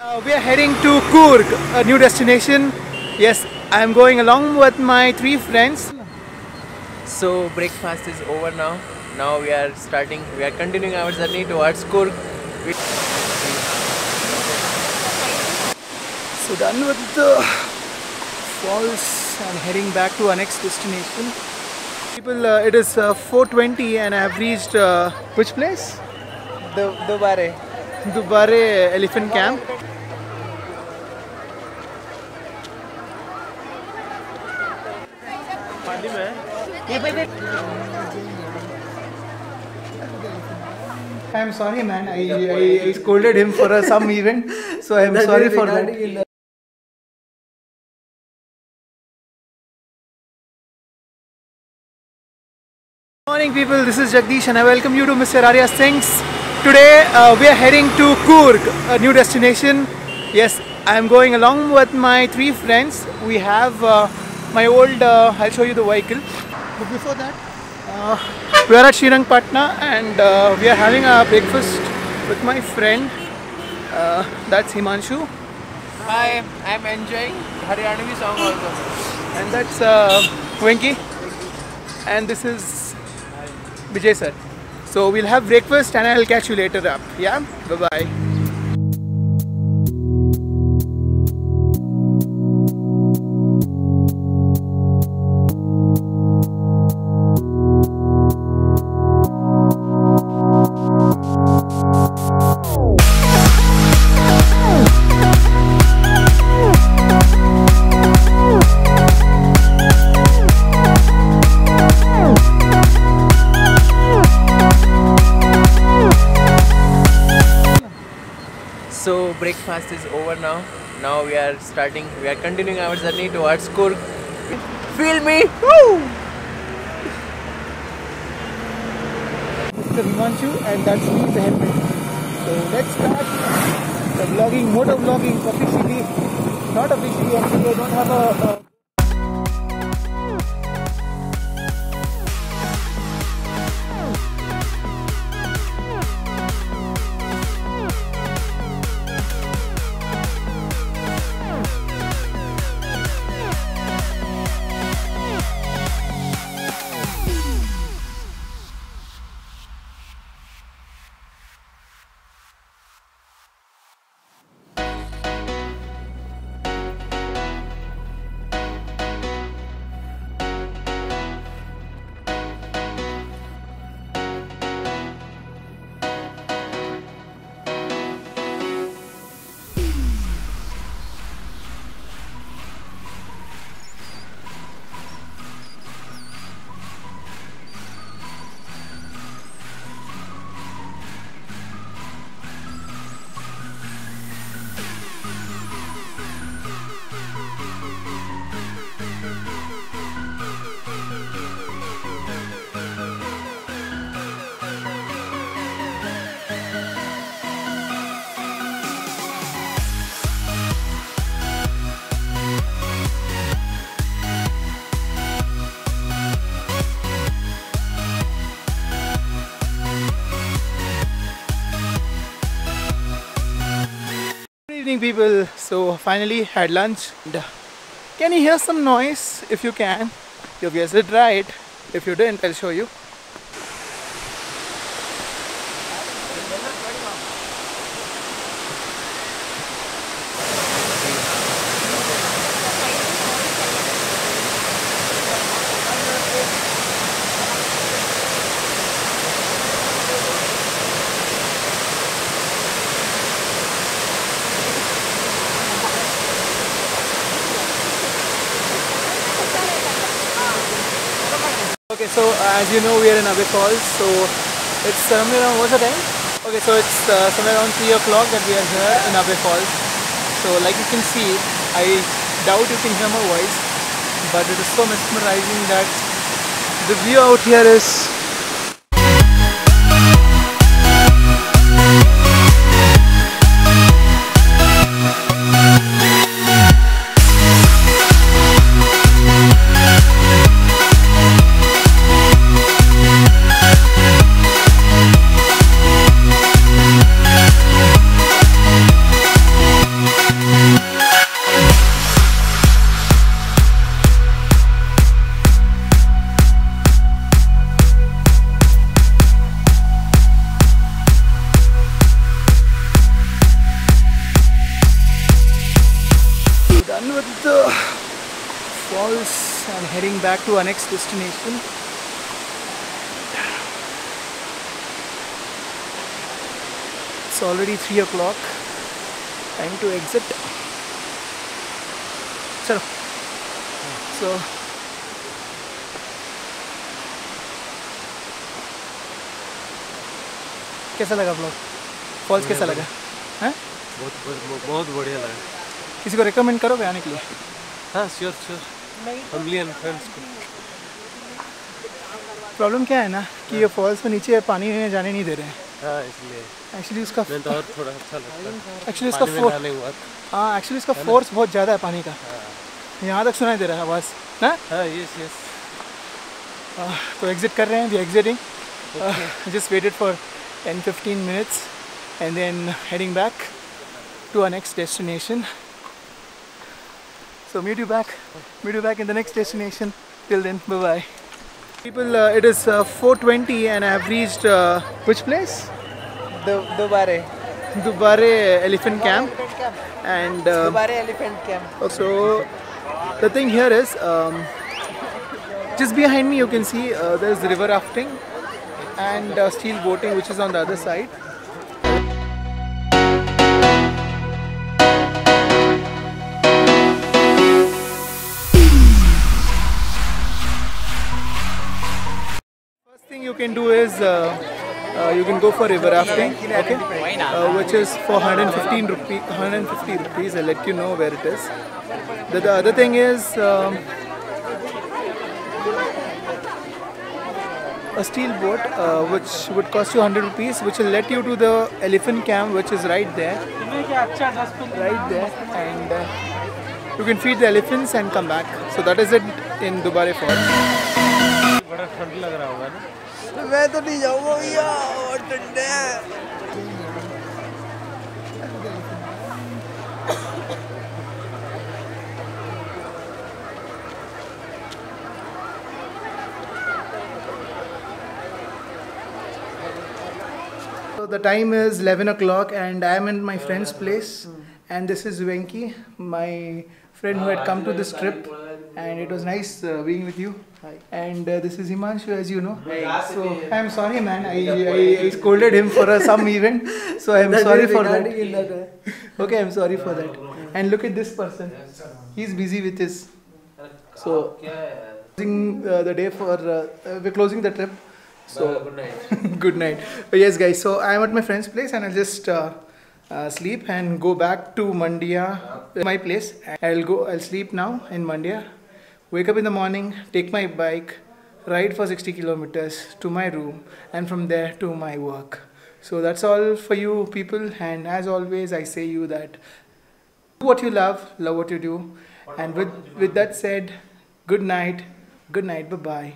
Uh, we are heading to Coorg, a new destination. Yes, I am going along with my three friends. So breakfast is over now. Now we are starting. We are continuing our journey towards Coorg. So done with the falls and heading back to our next destination. People, uh, it is uh, 4:20 and I have reached uh, which place? The Dubare. Dubare Elephant Camp. I am sorry, man. I, I, I scolded him for uh, some event, so I am sorry for that. Morning, people. This is Jagadish, and I welcome you to Mr. Arya Sings. Today, uh, we are heading to Coorg, a new destination. Yes, I am going along with my three friends. We have uh, my old. Uh, I'll show you the vehicle. But before that, uh, we are at Srirangpatna, and uh, we are having a breakfast with my friend. Uh, that's Himanshu, Hi, I am enjoying Haryanvi song also. and that's uh, Venki, and this is Vijay sir. So we'll have breakfast, and I'll catch you later up. Yeah, bye breakfast is over now. Now we are starting. We are continuing our journey towards Coorg. Feel me? Woo! Mr. Himanshu, and that's me, the helmet. So let's start the vlogging, motor vlogging officially. Not officially, actually, I don't have a. a evening, people. So finally had lunch. Uh, Can you hear some noise? If you can, you guessed it right. If you didn't, I'll show you. So uh, as you know, we are in Abbe Falls. So it's somewhere around what's the time? Okay, so it's uh, somewhere around three o'clock that we are here in Abbe Falls. So like you can see, I doubt you can hear my voice, but it is so mesmerizing that the view out here is back to our next destination. It's already 3 o'clock. Time to exit. Chalo. So, कैसा लगा blog false कैसा लगा हैं बहुत बहुत बहुत बढ़िया लगा किसी को रिकमेंड करोगे आने के लिए हाँ sure sure family and friends को। प्रॉब्लम क्या है ना कि ये फॉल्स में नीचे पानी में जाने नहीं दे रहे हैं। हाँ इसलिए। एक्चुअली उसका तो और थोड़ा अच्छा लगता है। एक्चुअली में फोर्स हाँ एक्चुअली उसका फोर्स बहुत ज़्यादा है पानी का। यहाँ तक सुनाई दे रहा है आवाज़ ना? हाँ यस यस तो एग्जिट कर रहे हैं we exiting just waited for 10 15 minutes and then heading back to our next destination So meet you back, meet you back in the next destination. Till then, bye bye. People, uh, it is uh, 4:20 and I have reached uh, which place? The Dubare. Dubare Elephant Camp. And uh, Dubare Elephant Camp. so the thing here is, um, just behind me you can see uh, there's river rafting and uh, steel boating, which is on the other side. You can do is uh, uh, you can go for river rafting, okay, uh, which is for 115 rupee, 150 rupees. I'll let you know where it is. The, the other thing is um, a steel boat, uh, which would cost you 100 rupees, which will let you to the elephant camp, which is right there, right there, and uh, you can feed the elephants and come back. So that is it in Dubare Falls. बड़ा ठंड लग रहा होगा ना मैं तो नहीं जाऊंगा भैया और ठंडे हैं So the time is 11 o'clock and I am in my friend's place and this is Venki, my friend who had come to this trip and it was nice uh, being with you. Hi. And uh, this is Himanshu as you know. So I'm sorry man, I, I, I scolded him for uh, some event. So I'm sorry for that. Okay, I'm sorry for that. And look at this person. He's busy with his. So closing uh, the day for uh, uh, we're closing the trip. So good night good night. But yes, guys. So I'm at my friend's place and I'll just uh, uh, sleep and go back to Mandya, my place. I'll go. I'll sleep now in Mandya. Wake up in the morning, take my bike, ride for 60 kilometers to my room, and from there to my work. So that's all for you people. And as always, I say you that do what you love, love what you do. And with with that said, good night, good night, bye bye.